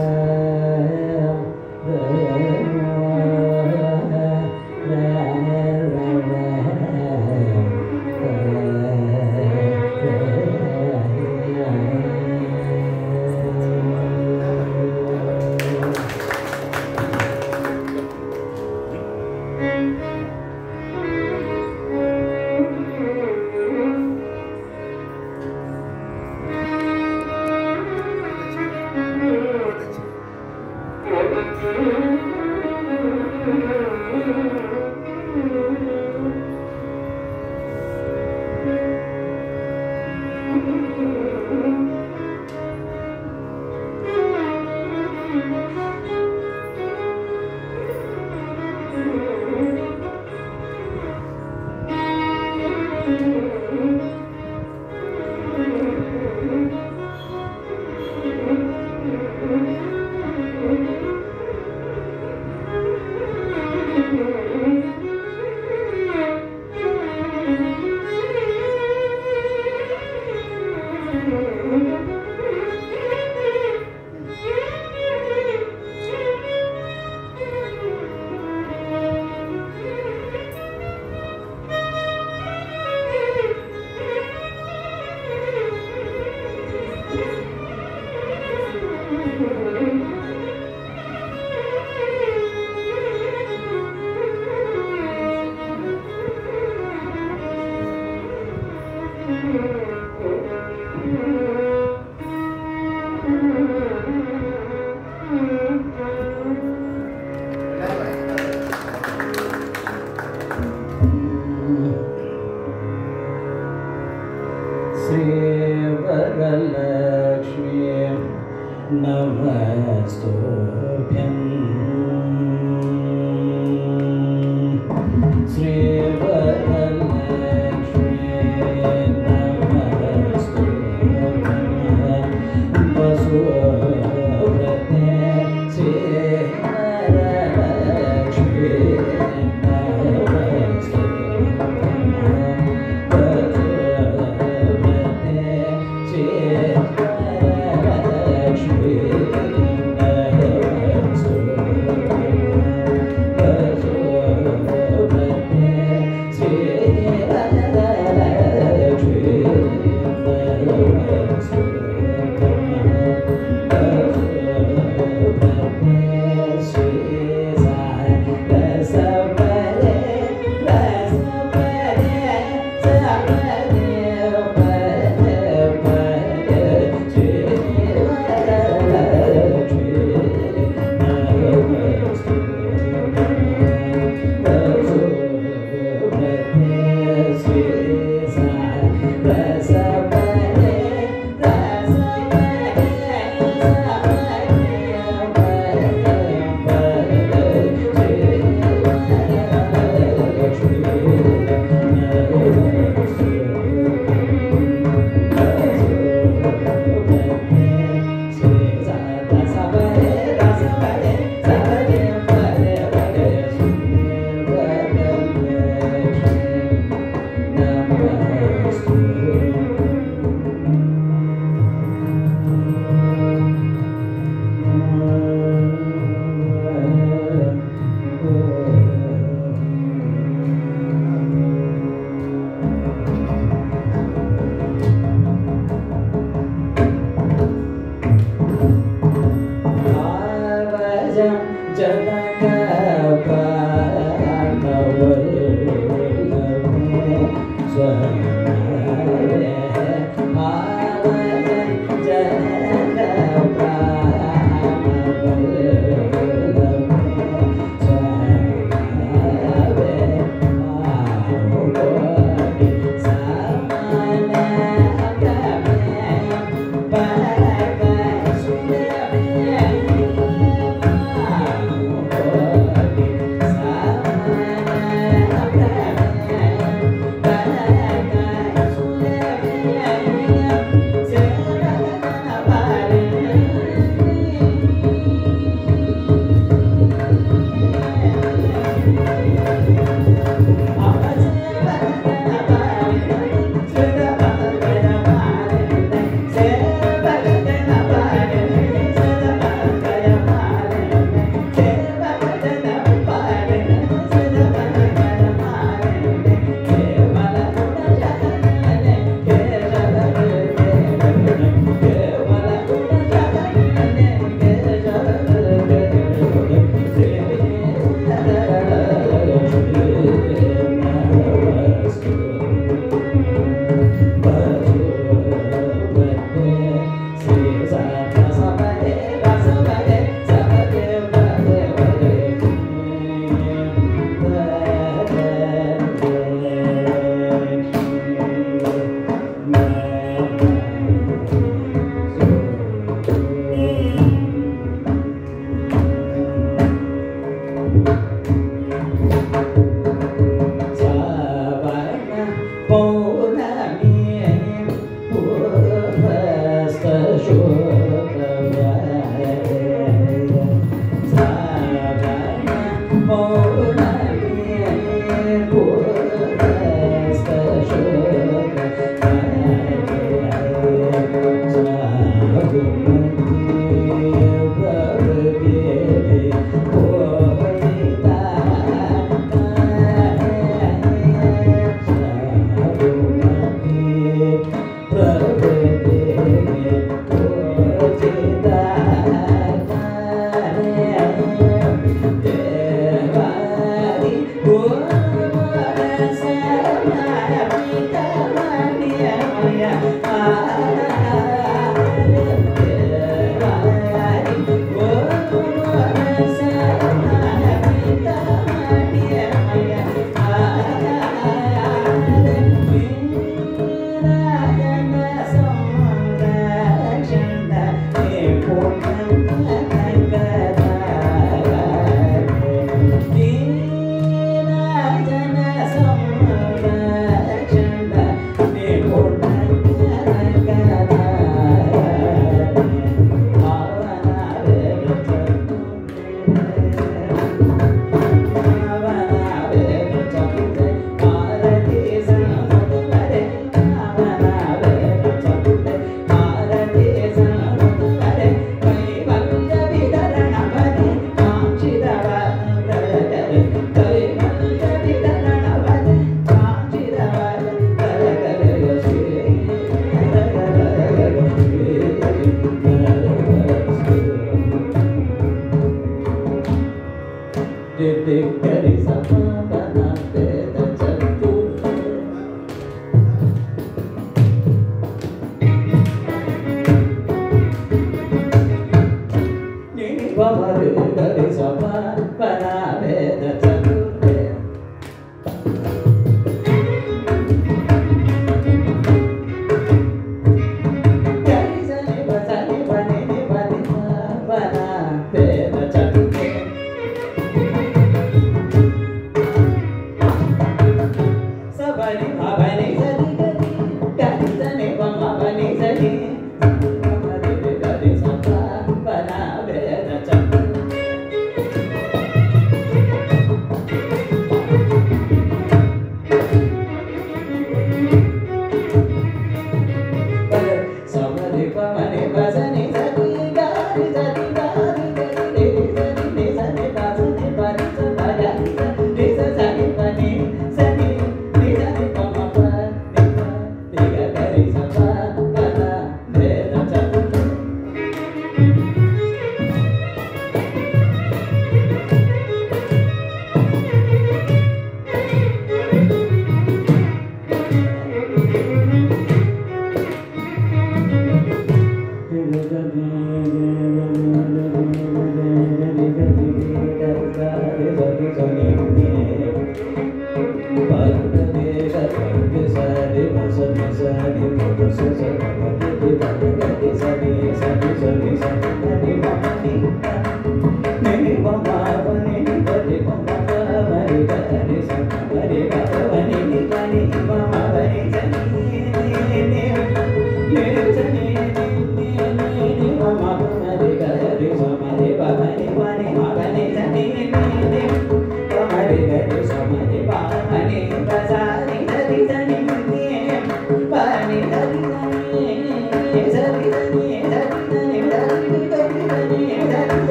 Christ.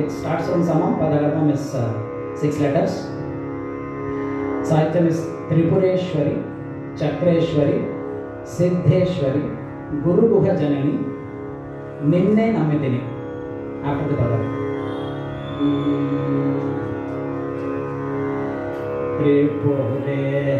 It starts from Samam, Padagarbam is uh, six letters. Sahityam is Tripureshwari, Chakreshwari, Siddheshwari, Guru Guha Janani, Ninne Namitini. After the Padagarbam. Tripureshwari